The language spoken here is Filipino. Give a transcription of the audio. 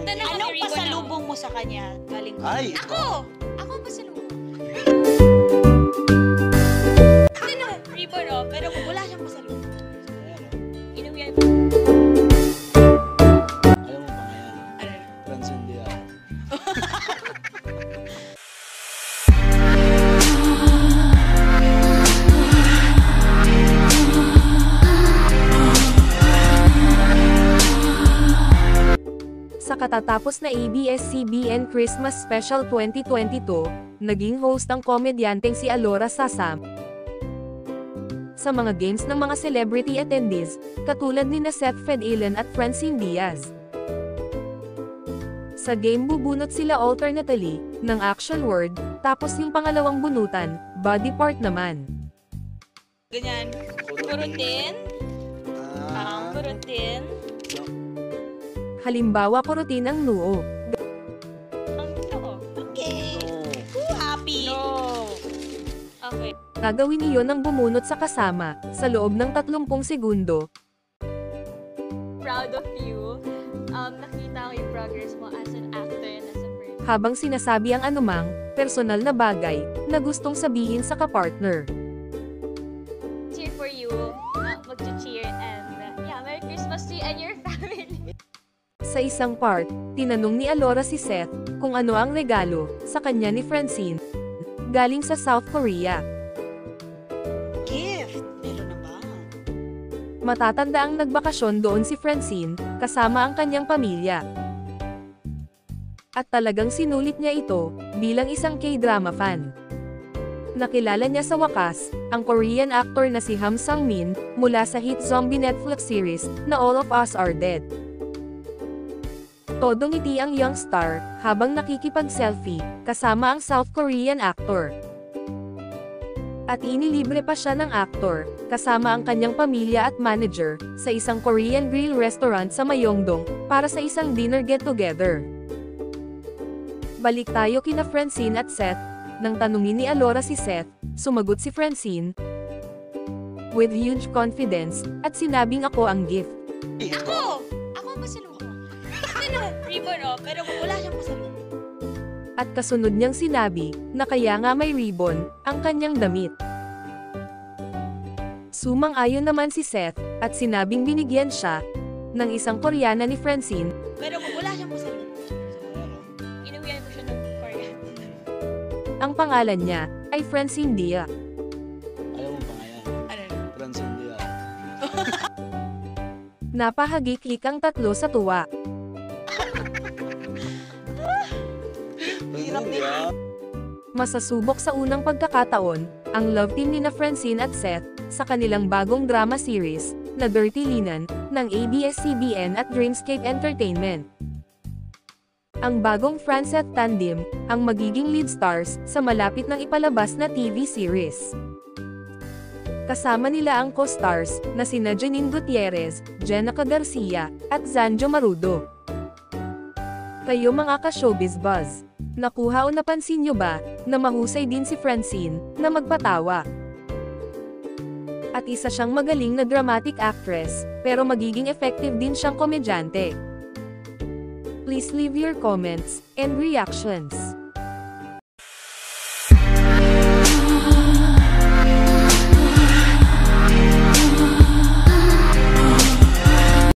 Eto na, Anong pasalubong mo sa kanya? Galing ko. Ay, Ako! Ako ba Sa katatapos na ABS-CBN Christmas Special 2022, naging host ang komedyanteng si Alora Sasam. Sa mga games ng mga celebrity attendees, katulad ni na Seth Fedelen at Francine Diaz. Sa game bubunot sila alternately, ng action word, tapos yung pangalawang bunutan, body part naman. Ganyan. Kurutin. Ang Ah, kurutin. Halimbawa kurutin ang noo. Okay. happy. No. Okay. Gagawin niyo ng bumunot sa kasama, sa loob ng 30 segundo, Proud of you. Um, nakita ko yung progress mo as an actor and as a person. habang sinasabi ang anumang, personal na bagay, na gustong sabihin sa kapartner. Cheer for you. Uh, Mag-cheer and uh, yeah, Merry Christmas to you and your family. Sa isang part, tinanong ni Alora si Seth, kung ano ang regalo, sa kanya ni Francine. Galing sa South Korea. Gift. Meron na ba? Matatanda ang nagbakasyon doon si Francine, kasama ang kanyang pamilya. At talagang sinulit niya ito, bilang isang K-drama fan. Nakilala niya sa wakas, ang Korean actor na si Ham Sang-min, mula sa hit zombie Netflix series, na All of Us Are Dead. Todo ngiti ang young star, habang nakikipag-selfie, kasama ang South Korean actor. At inilibre pa siya ng aktor, kasama ang kanyang pamilya at manager, sa isang Korean grill restaurant sa Mayongdong, para sa isang dinner get-together. Balik tayo kina Francine at Seth, nang tanungin ni Alora si Seth, sumagot si Francine, with huge confidence, at sinabing ako ang gift. Ako! Ako ang pasalubong. Ribbon oh. Pero Wala siyang pasalubong. At kasunod niyang sinabi, na kaya nga may ribbon, ang kanyang damit. Sumang-ayon naman si Seth, at sinabing binigyan siya, ng isang Koreana ni Francine, Pero wala siyang pasalubong. inuwian ko siya ng Korean. ang pangalan niya, ay Francine Dia. Alam mo ba nga yan? Ano? Transcendia. Napahagiklik ang tatlo sa tuwa. Hirap Transcendia. Masasubok sa unang pagkakataon, ang love team ni na Francine at Seth, sa kanilang bagong drama series, na Dirty Linan, ng ABS-CBN at Dreamscape Entertainment. Ang bagong Francet Tandem, ang magiging lead stars, sa malapit ng ipalabas na TV series. Kasama nila ang co-stars, na sina Janine Gutierrez, Jenica Garcia, at Zanjo Marudo. Kayo mga ka-showbiz buzz. Nakuha o napansin nyo ba, na mahusay din si Francine, na magpatawa? At isa siyang magaling na dramatic actress, pero magiging effective din siyang komedyante. Please leave your comments, and reactions.